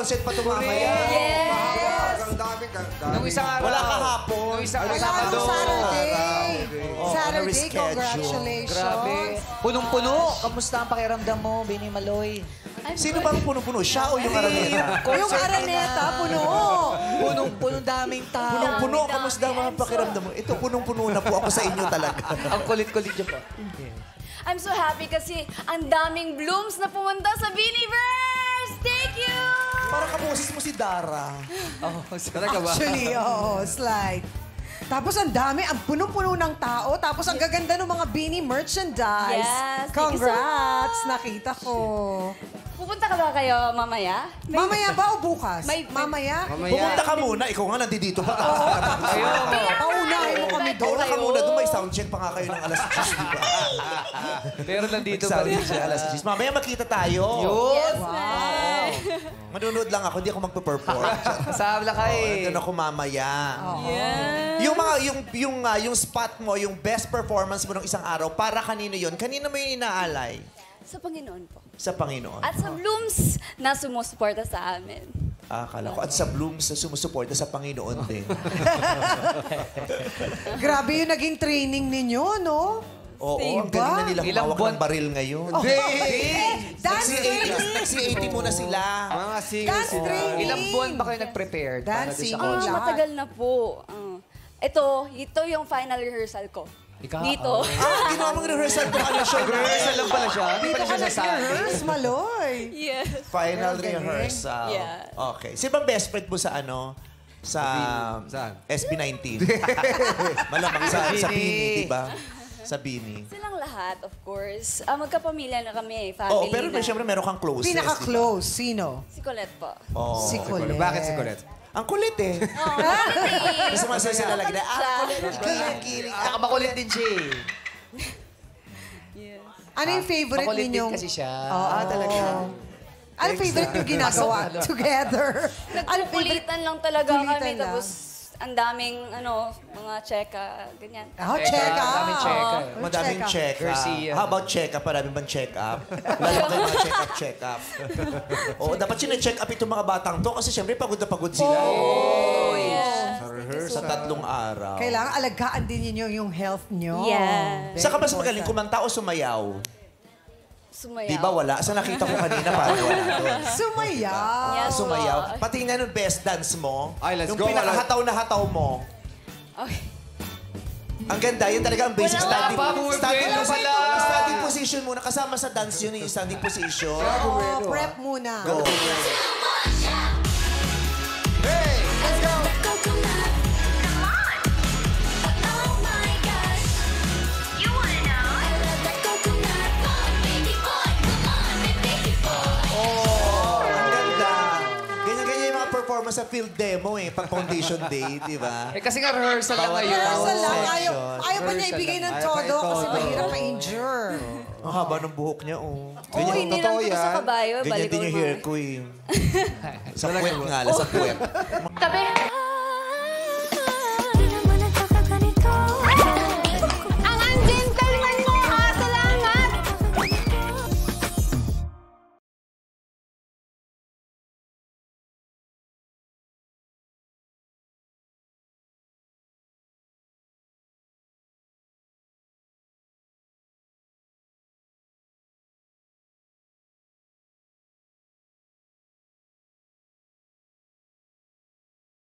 concert pa ito mamaya. Yes! Ang dami, ang dami. Nung isang araw. Wala kahapon. Nung isang Wala araw. nung Saturday. Oh, Saturday, na-reschedule. congratulations. Grabe. Punong-puno. Kamusta ang pakiramdam mo, Bini Maloy? Sino bang puno-puno? Siya o yung Araneta? Yung Araneta, puno. Punong-puno, daming tao. Punong-puno, kamusta ang mga pakiramdam mo? Ito, punong-puno na po ako sa inyo talaga. Ang kulit-kulit niyo pa. I'm so happy kasi ang daming blooms na pumunta sa Beanieverse! Dara. Oh, talaga ba? Actually, oo, slide. Tapos ang dami, ang punong-puno ng tao. Tapos ang gaganda ng mga Beanie merchandise. Yes, thank you so Congrats! much. Nakita ko. Pupunta ka ba kayo mamaya? Mamaya ba o bukas? May- Mamaya? Pumunta ka muna. Ikaw nga nandito pa. Paunahin mo kami doon. Pauna ka muna. Doon may soundcheck pa nga kayo ng alas 10, di ba? Pero nandito pa rin Soundcheck siya alas 10. Mamaya makita tayo. Yun. Manunood lang ako. Hindi ako magpe-perform. Kasama ka eh. Doon ako mamaya. Yeah. Yung mga yung yung ah, yung spot mo, yung best performance mo ng isang araw, para kanino 'yon? Kanino mo yung inaalay? Sa Panginoon po. Sa Panginoon. At sa blooms na sumusuporta sa amin. Ah, akala ko. At sa Blooms sa sumusuporta sa Panginoon din. Grabe yung naging training ninyo, no? Oo, ang Diba? galing na nila Ilang humawak buwan- ng baril ngayon. Dance Si 80, training! si 80 muna sila. Mga singers. Dance training! Ilang buwan ba kayo nag-prepare? para doon Dancing. sa Ah, matagal na po. Ah. ito, ito yung final rehearsal ko. Ikaw, Dito. Ah, ginawa mong rehearsal mo ano na. Rehearsal lang pala siya. Hindi Dito pala ka siya nasabi. nag-rehearse, Maloy. yes. Final galing. rehearsal. Yeah. Okay. Sino bang best friend mo sa ano? Sa Saan? SB19. Malamang sa, sa Bini, di ba? Sa Bini. Silang lahat, of course. Ah, magkapamilya na kami, Oo, family Oh, pero na. siyempre meron kang closest. Pinaka-close, sino? Si Colette po. Oo. Si Colette. Bakit si Colette? Ang kulit eh. Oh, Gusto mo sila lagi na, ah, kulit, kilig-kilig. Saka makulit din siya eh. yes. Ano yung favorite Makulit din ninyong... kasi siya. Ah, talaga. Ano favorite yung ginagawa together? Ano favorite? Nagkukulitan lang talaga Kulitan kami. lang. Tapos, ang daming, ano, mga cheka, ganyan. Oh, check out. Daming check out. Madaming check up. Garcia. How about check up? Maraming bang check up? Lalo kayo mga check up, check up. Oo, dapat sine-check up itong mga batang to kasi siyempre pagod na pagod sila. Oh, yes. Sa tatlong araw. Kailangan alagaan din ninyo yung health nyo. Yes. Saan ka mas magaling kumanta o sumayaw? Sumayaw. Di ba wala? Sa nakita ko kanina parang wala doon. Sumayaw. Yes. Sumayaw. Pati nga nung best dance mo, Ay, let's yung go. pinakahataw na hataw mo, Okay. ang ganda, yun talaga ang basic Wala standing, pa, bumibili standing, na position, standing position muna. Kasama sa dance yun yung standing position. Oh, prep muna. Go. Performance sa field demo eh, pag foundation day, di ba? Eh kasi nga rehearsal lang Bawat ngayon. Rehearsal lang. section. Ayaw, ayaw pa niya Rehearsal ibigay ng lang. todo Ayaw pa kasi todo. mahirap ma-injure. Ang haba ng buhok niya, oh. Oh, hindi lang totoo to sa yan. kabayo. Ganyan din yung hair ko eh. sa puwet nga, la, sa puwet. Tabi.